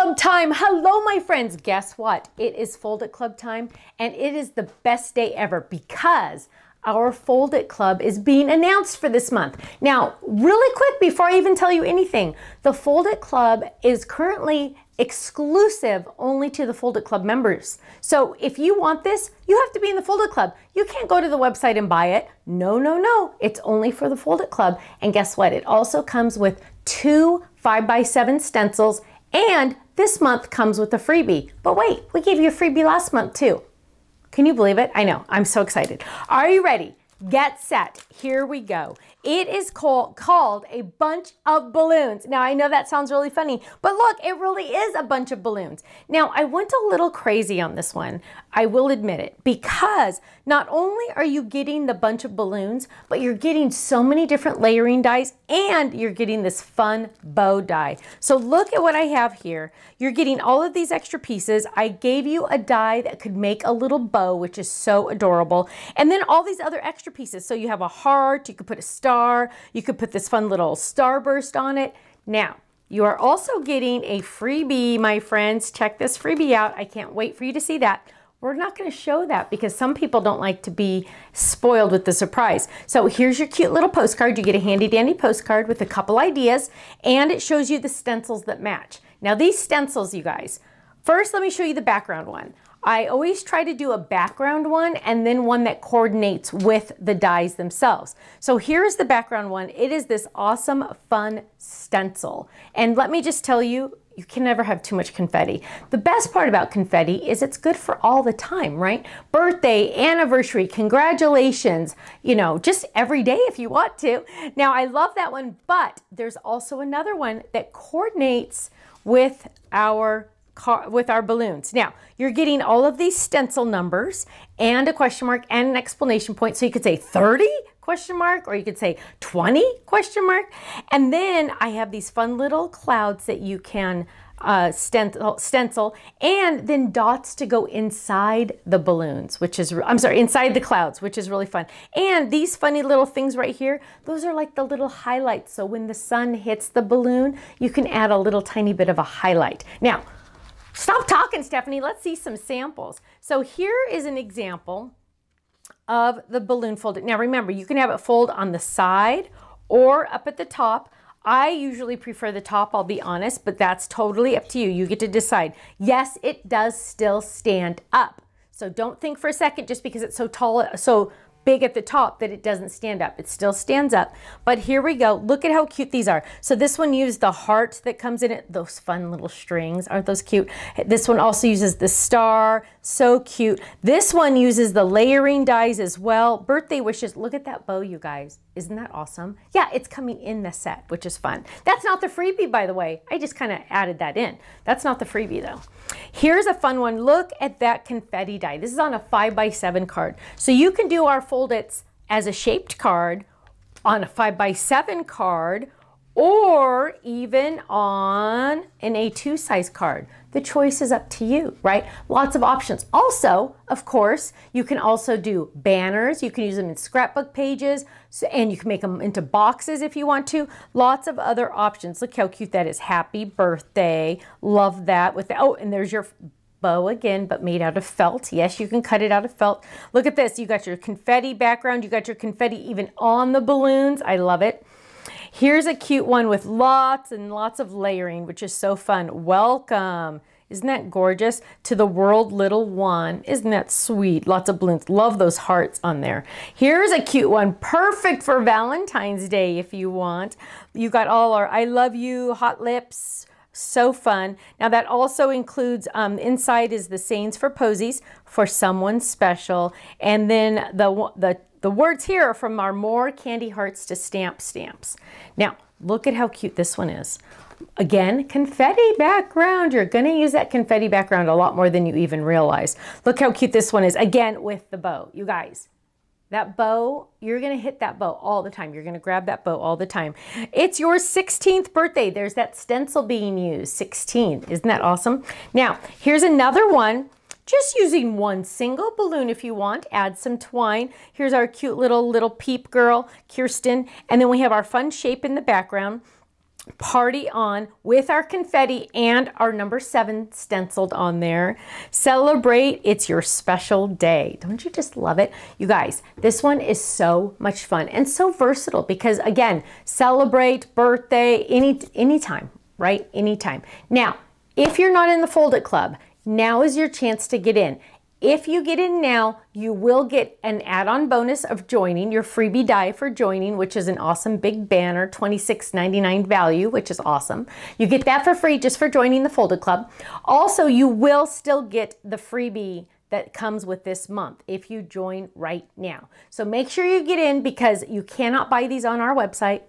Club time. Hello, my friends. Guess what? It is Fold It Club time, and it is the best day ever because our Fold It Club is being announced for this month. Now, really quick before I even tell you anything, the Fold It Club is currently exclusive only to the Fold It Club members. So if you want this, you have to be in the Fold It Club. You can't go to the website and buy it. No, no, no. It's only for the Fold It Club. And guess what? It also comes with two 5x7 stencils and this month comes with a freebie. But wait, we gave you a freebie last month too. Can you believe it? I know, I'm so excited. Are you ready? Get set. Here we go. It is called, called a bunch of balloons. Now, I know that sounds really funny, but look, it really is a bunch of balloons. Now, I went a little crazy on this one. I will admit it, because not only are you getting the bunch of balloons, but you're getting so many different layering dies and you're getting this fun bow die. So look at what I have here. You're getting all of these extra pieces. I gave you a die that could make a little bow, which is so adorable. And then all these other extra pieces. So you have a heart, you could put a star, you could put this fun little starburst on it. Now, you are also getting a freebie, my friends. Check this freebie out. I can't wait for you to see that. We're not going to show that because some people don't like to be spoiled with the surprise. So here's your cute little postcard. You get a handy dandy postcard with a couple ideas and it shows you the stencils that match. Now these stencils, you guys, first let me show you the background one. I always try to do a background one and then one that coordinates with the dies themselves. So here's the background one. It is this awesome, fun stencil. And let me just tell you, you can never have too much confetti. The best part about confetti is it's good for all the time, right? Birthday, anniversary, congratulations, you know, just every day if you want to. Now, I love that one, but there's also another one that coordinates with our with our balloons. Now, you're getting all of these stencil numbers and a question mark and an explanation point. So you could say 30 question mark or you could say 20 question mark. And then I have these fun little clouds that you can uh, stencil, stencil and then dots to go inside the balloons, which is, I'm sorry, inside the clouds, which is really fun. And these funny little things right here, those are like the little highlights. So when the sun hits the balloon, you can add a little tiny bit of a highlight. Now, Stop talking, Stephanie. Let's see some samples. So here is an example of the balloon folded. Now remember, you can have it fold on the side or up at the top. I usually prefer the top, I'll be honest, but that's totally up to you. You get to decide. Yes, it does still stand up. So don't think for a second just because it's so tall, so big at the top that it doesn't stand up. It still stands up. But here we go. Look at how cute these are. So this one used the heart that comes in it. Those fun little strings. Aren't those cute? This one also uses the star. So cute. This one uses the layering dies as well. Birthday wishes. Look at that bow, you guys. Isn't that awesome? Yeah, it's coming in the set, which is fun. That's not the freebie, by the way. I just kind of added that in. That's not the freebie, though. Here's a fun one. Look at that confetti die. This is on a 5 by 7 card. So you can do our fold as a shaped card on a 5 by 7 card or even on an A2 size card. The choice is up to you, right? Lots of options. Also, of course, you can also do banners. You can use them in scrapbook pages and you can make them into boxes if you want to. Lots of other options. Look how cute that is. Happy birthday. Love that. With the, Oh, and there's your bow again, but made out of felt. Yes, you can cut it out of felt. Look at this. You got your confetti background. You got your confetti even on the balloons. I love it. Here's a cute one with lots and lots of layering, which is so fun. Welcome. Isn't that gorgeous? To the world, little one. Isn't that sweet? Lots of balloons. Love those hearts on there. Here's a cute one. Perfect for Valentine's Day if you want. You got all our I love you, hot lips, so fun. Now that also includes, um, inside is the sayings for posies for someone special. And then the, the the words here are from our More Candy Hearts to Stamp stamps. Now, look at how cute this one is. Again, confetti background. You're to use that confetti background a lot more than you even realize. Look how cute this one is. Again, with the bow. You guys, that bow, you're to hit that bow all the time. You're to grab that bow all the time. It's your 16th birthday. There's that stencil being used. 16. Isn't that awesome? Now, here's another one just using one single balloon if you want. Add some twine. Here's our cute little, little peep girl, Kirsten. And then we have our fun shape in the background. party on with our confetti and our number seven stenciled on there. Celebrate, it's your special day. Don't you just love it? You guys, this one is so much fun and so versatile because again, celebrate, birthday, any anytime, right? Anytime. Now, if you're not in the Fold It Club, now is your chance to get in. If you get in now, you will get an add-on bonus of joining, your freebie die for joining, which is an awesome big banner, $26.99 value, which is awesome. You get that for free just for joining the Fold It Club. Also, you will still get the freebie that comes with this month if you join right now. So make sure you get in because you cannot buy these on our website.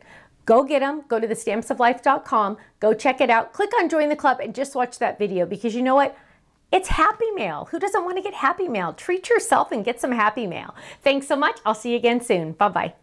Go get them. Go to thestampsoflife.com. Go check it out. Click on join the club and just watch that video because you know what? It's Happy Mail. Who doesn't want to get Happy Mail? Treat yourself and get some Happy Mail. Thanks so much. I'll see you again soon. Bye bye.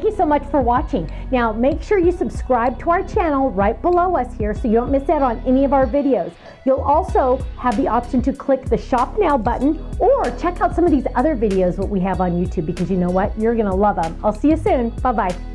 Thank you so much for watching. Now make sure you subscribe to our channel right below us here so you don't miss out on any of our videos. You'll also have the option to click the shop now button or check out some of these other videos that we have on YouTube because you know what? You're gonna love them. I'll see you soon. Bye-bye.